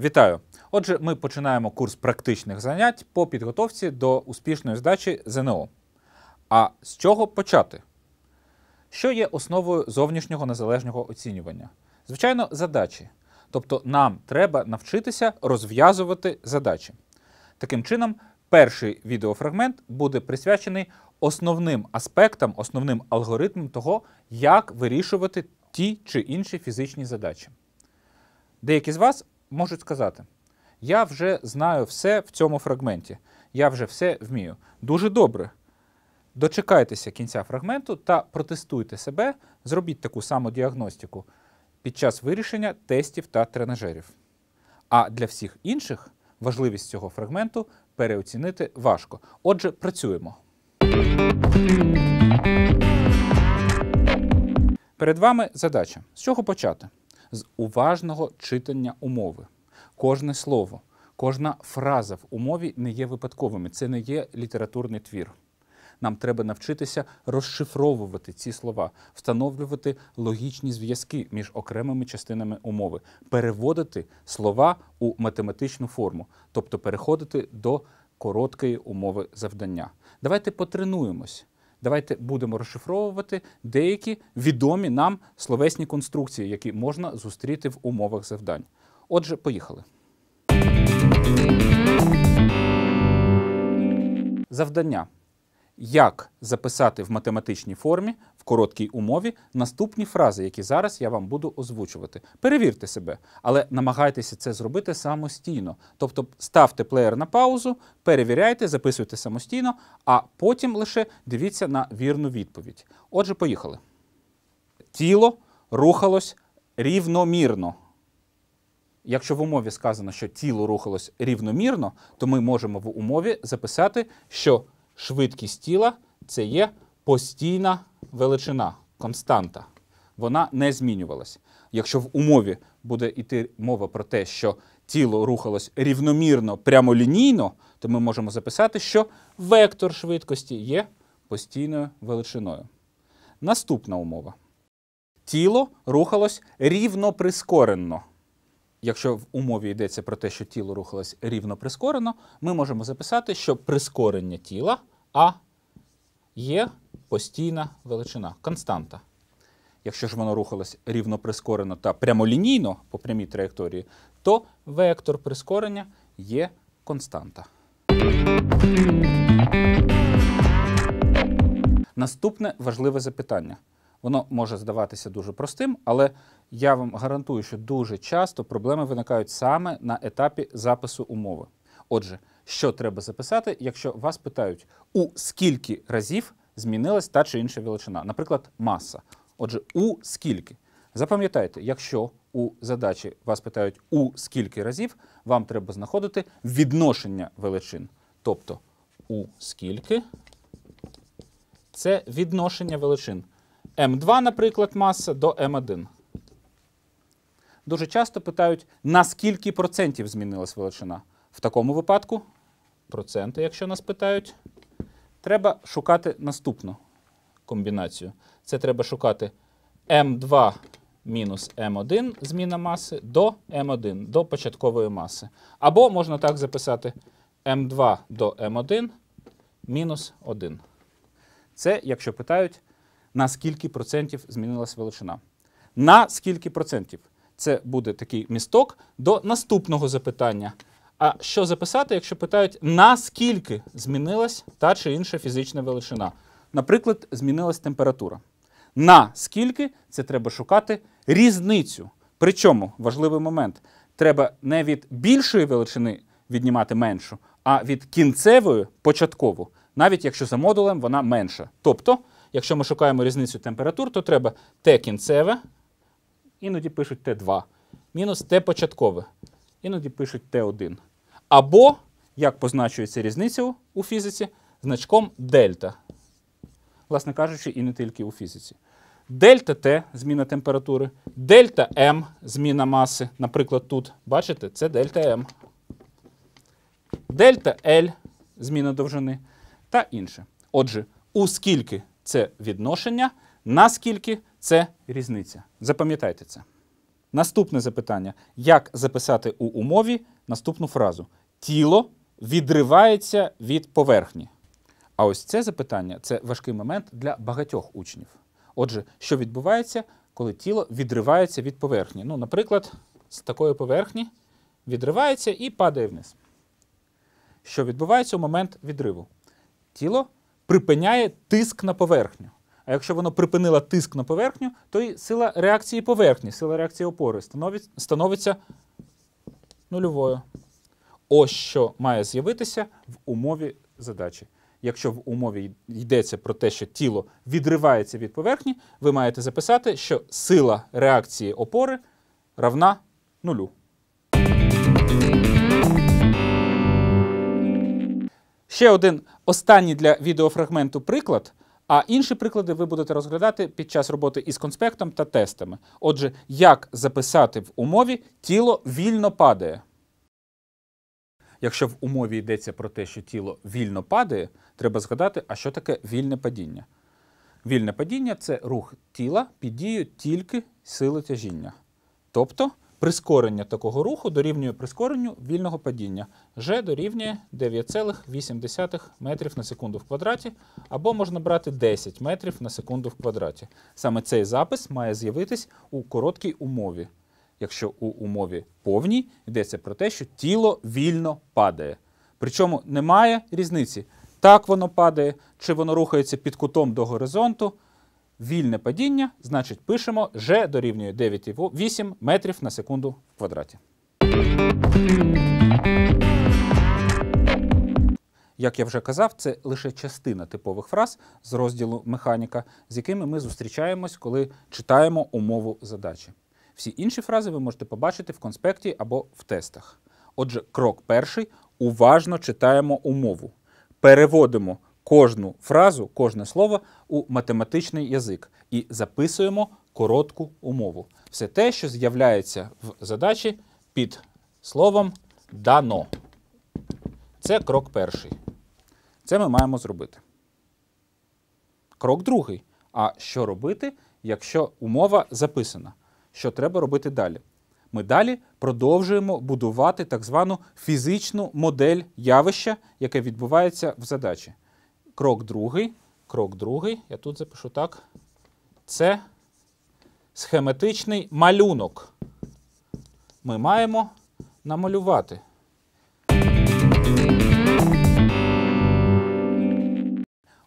Вітаю! Отже, ми починаємо курс практичних занять по підготовці до успішної здачі ЗНО. А з чого почати? Що є основою зовнішнього незалежного оцінювання? Звичайно, задачі. Тобто нам треба навчитися розв'язувати задачі. Таким чином, перший відеофрагмент буде присвячений основним аспектам, основним алгоритмам того, як вирішувати ті чи інші фізичні задачі. Деякі з вас можуть сказати: я вже знаю все в цьому фрагменті, я вже все вмію. Дуже добре. Дочекайтеся кінця фрагменту та протестуйте себе, зробіть таку саму діагностику під час вирішення тестів та тренажерів. А для всіх інших важливість цього фрагменту переоцінити важко. Отже, працюємо. Перед вами задача. З чого почати? З уважного читання умови. Кожне слово, кожна фраза в умові не є випадковими, це не є літературний твір. Нам треба навчитися розшифровувати ці слова, встановлювати логічні зв'язки між окремими частинами умови, переводити слова у математичну форму, тобто переходити до короткої умови завдання. Давайте потренуємось. Давайте будемо розшифровувати деякі відомі нам словесні конструкції, які можна зустріти в умовах завдань. Отже, поїхали. Завдання. Як записати в математичній формі короткій умові наступні фрази, які зараз я вам буду озвучувати. Перевірте себе, але намагайтеся це зробити самостійно. Тобто ставте плеєр на паузу, перевіряйте, записуйте самостійно, а потім лише дивіться на вірну відповідь. Отже, поїхали. Тіло рухалось рівномірно. Якщо в умові сказано, що тіло рухалось рівномірно, то ми можемо в умові записати, що швидкість тіла це є постійна величина, константа. Вона не змінювалась. Якщо в умові буде йти мова про те, що тіло рухалось рівномірно, прямолінійно, то ми можемо записати, що вектор швидкості є постійною величиною. Наступна умова. Тіло рухалось рівно прискорено. Якщо в умові йдеться про те, що тіло рухалось рівно прискорено, ми можемо записати, що прискорення тіла А є постійна величина, константа. Якщо ж воно рухалось рівно прискорено та прямолінійно по прямій траєкторії, то вектор прискорення є константа. Наступне важливе запитання. Воно може здаватися дуже простим, але я вам гарантую, що дуже часто проблеми виникають саме на етапі запису умови. Отже, що треба записати, якщо вас питають, у скільки разів змінилась та чи інша величина, наприклад, маса. Отже, у скільки. Запам'ятайте, якщо у задачі вас питають у скільки разів, вам треба знаходити відношення величин. Тобто у скільки це відношення величин. М2, наприклад, маса до М1. Дуже часто питають, на скільки процентів змінилась величина. В такому випадку, проценти, якщо нас питають, треба шукати наступну комбінацію. Це треба шукати М2 мінус М1 зміна маси до М1, до початкової маси. Або можна так записати М2 до М1 мінус 1. Це, якщо питають, на скільки процентів змінилась величина. На скільки процентів? Це буде такий місток до наступного запитання. А що записати, якщо питають, наскільки змінилась та чи інша фізична величина? Наприклад, змінилась температура. На скільки це треба шукати різницю. Причому важливий момент: треба не від більшої величини віднімати меншу, а від кінцевої початкову, навіть якщо за модулем вона менша. Тобто, якщо ми шукаємо різницю температур, то треба Т кінцеве, іноді пишуть Т2, мінус Т початкове, іноді пишуть Т1. Або, як позначується різниця у фізиці, значком дельта. Власне кажучи, і не тільки у фізиці. Дельта Т зміна температури, дельта М зміна маси. Наприклад, тут, бачите, це дельта М. Дельта L зміна довжини та інше. Отже, у скільки це відношення, наскільки це різниця. Запам'ятайте це. Наступне запитання: як записати у умові наступну фразу? Тіло відривається від поверхні. А ось це запитання це важкий момент для багатьох учнів. Отже, що відбувається, коли тіло відривається від поверхні? Ну, наприклад, з такої поверхні відривається і падає вниз. Що відбувається у момент відриву? Тіло припиняє тиск на поверхню. А якщо воно припинило тиск на поверхню, то і сила реакції поверхні, сила реакції опори становить- становиться нульовою. Ось що має з'явитися в умові задачі. Якщо в умові йдеться про те, що тіло відривається від поверхні, ви маєте записати, що сила реакції опори равна нулю. Ще один останній для відеофрагменту приклад, а інші приклади ви будете розглядати під час роботи із конспектом та тестами. Отже, як записати в умові тіло вільно падає. Якщо в умові йдеться про те, що тіло вільно падає, треба згадати, а що таке вільне падіння. Вільне падіння це рух тіла під дією тільки сили тяжіння. Тобто прискорення такого руху дорівнює прискоренню вільного падіння. G дорівнює 9,8 метрів на секунду в квадраті, або можна брати 10 метрів на секунду в квадраті. Саме цей запис має з'явитись у короткій умові. Якщо у умові повній йдеться про те, що тіло вільно падає. Причому немає різниці, так воно падає, чи воно рухається під кутом до горизонту. Вільне падіння, значить, пишемо G дорівнює 9,8 метрів на секунду в квадраті. Як я вже казав, це лише частина типових фраз з розділу механіка, з якими ми зустрічаємось, коли читаємо умову задачі. Всі інші фрази ви можете побачити в конспекті або в тестах. Отже, крок перший уважно читаємо умову. Переводимо кожну фразу, кожне слово у математичний язик і записуємо коротку умову. Все те, що з'являється в задачі під словом дано. Це крок перший. Це ми маємо зробити. Крок другий. А що робити, якщо умова записана? Що треба робити далі? Ми далі продовжуємо будувати так звану фізичну модель явища, яке відбувається в задачі. Крок другий. Крок другий, я тут запишу так. Це схематичний малюнок. Ми маємо намалювати.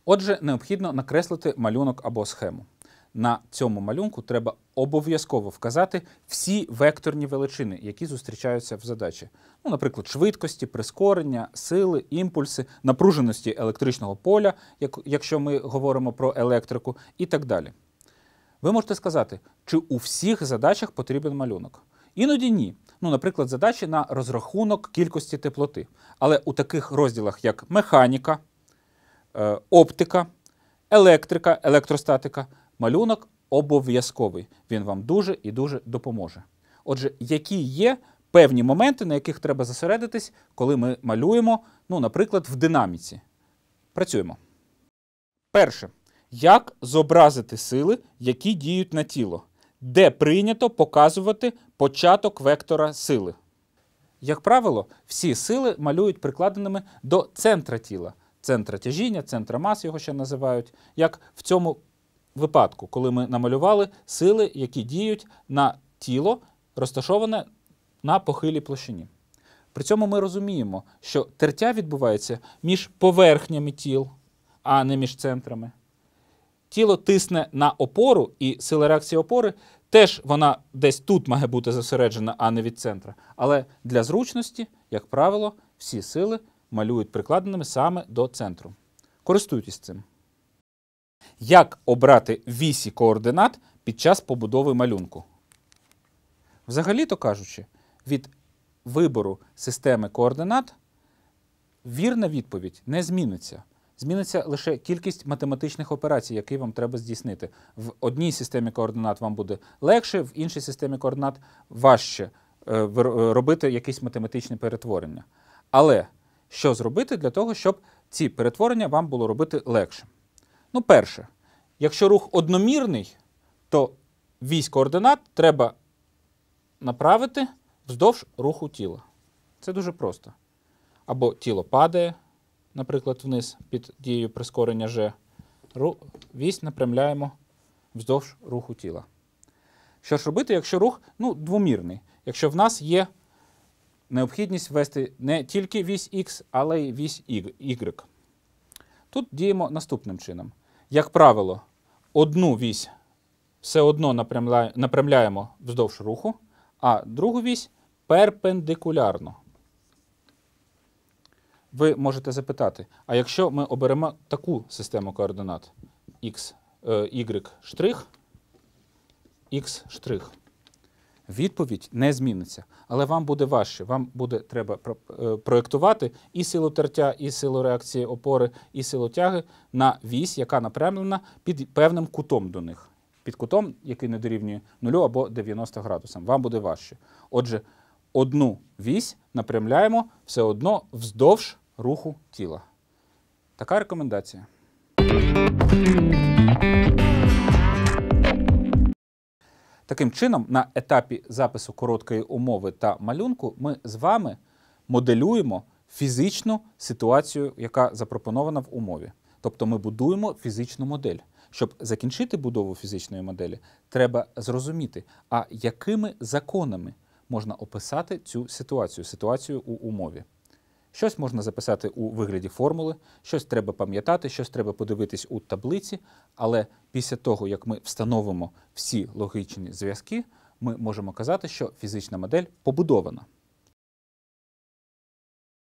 Отже, необхідно накреслити малюнок або схему. На цьому малюнку треба обов'язково вказати всі векторні величини, які зустрічаються в задачі. Ну, наприклад, швидкості, прискорення, сили, імпульси, напруженості електричного поля, як- якщо ми говоримо про електрику, і так далі. Ви можете сказати, чи у всіх задачах потрібен малюнок. Іноді ні. Ну, наприклад, задачі на розрахунок кількості теплоти. Але у таких розділах, як механіка, е, оптика, електрика, електростатика, малюнок обов'язковий. Він вам дуже і дуже допоможе. Отже, які є певні моменти, на яких треба зосередитись, коли ми малюємо, ну, наприклад, в динаміці. Працюємо. Перше. Як зобразити сили, які діють на тіло? Де прийнято показувати початок вектора сили? Як правило, всі сили малюють прикладеними до центра тіла, центра тяжіння, центра мас його ще називають, як в цьому випадку, коли ми намалювали сили, які діють на тіло, розташоване на похилій площині. При цьому ми розуміємо, що тертя відбувається між поверхнями тіл, а не між центрами. Тіло тисне на опору, і сила реакції опори теж вона десь тут має бути зосереджена, а не від центра. Але для зручності, як правило, всі сили малюють прикладеними саме до центру. Користуйтесь цим. Як обрати вісі координат під час побудови малюнку? Взагалі-то кажучи, від вибору системи координат вірна відповідь не зміниться. Зміниться лише кількість математичних операцій, які вам треба здійснити. В одній системі координат вам буде легше, в іншій системі координат важче е, е, робити якісь математичні перетворення. Але що зробити для того, щоб ці перетворення вам було робити легше? Ну, перше, якщо рух одномірний, то вісь координат треба направити вздовж руху тіла. Це дуже просто. Або тіло падає, наприклад, вниз під дією прискорення G. Вісь напрямляємо вздовж руху тіла. Що ж робити, якщо рух ну, двомірний? Якщо в нас є необхідність ввести не тільки вісь X, але й вісь Y. Тут діємо наступним чином. Як правило, одну вісь все одно напрямляємо вздовж руху, а другу вісь перпендикулярно. Ви можете запитати, а якщо ми оберемо таку систему координат x, е, y x відповідь не зміниться. Але вам буде важче. Вам буде треба е, проєктувати і силу тертя, і силу реакції опори, і силу тяги на вісь, яка напрямлена під певним кутом до них. Під кутом, який не дорівнює 0 або 90 градусам. Вам буде важче. Отже, одну вісь напрямляємо все одно вздовж руху тіла. Така рекомендація. Таким чином, на етапі запису короткої умови та малюнку ми з вами моделюємо фізичну ситуацію, яка запропонована в умові. Тобто ми будуємо фізичну модель. Щоб закінчити будову фізичної моделі, треба зрозуміти, а якими законами можна описати цю ситуацію, ситуацію у умові. Щось можна записати у вигляді формули, щось треба пам'ятати, щось треба подивитись у таблиці, але після того, як ми встановимо всі логічні зв'язки, ми можемо казати, що фізична модель побудована.